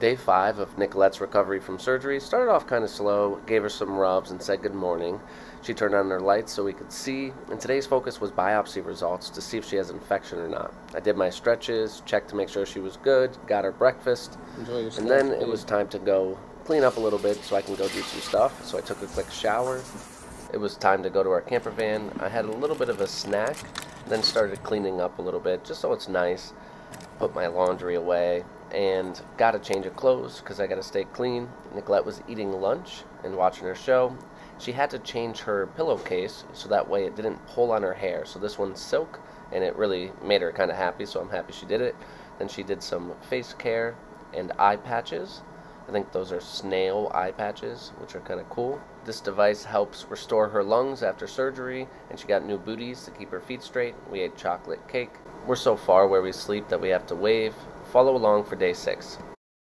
Day five of Nicholette's recovery from surgery started off kind of slow, gave her some rubs, and said good morning. She turned on her lights so we could see, and today's focus was biopsy results to see if she has infection or not. I did my stretches, checked to make sure she was good, got her breakfast, and then it was time to go clean up a little bit so I can go do some stuff. So I took a quick shower. It was time to go to our camper van. I had a little bit of a snack, then started cleaning up a little bit just so it's nice. Put my laundry away, and got a change of clothes because I got to stay clean. Nicholette was eating lunch and watching her show. She had to change her pillowcase so that way it didn't pull on her hair. So this one's silk and it really made her kind of happy, so I'm happy she did it. Then she did some face care and eye patches. I think those are snail eye patches, which are kind of cool. This device helps restore her lungs after surgery, and she got new booties to keep her feet straight. We ate chocolate cake. We're so far where we sleep that we have to wave. Follow along for day six.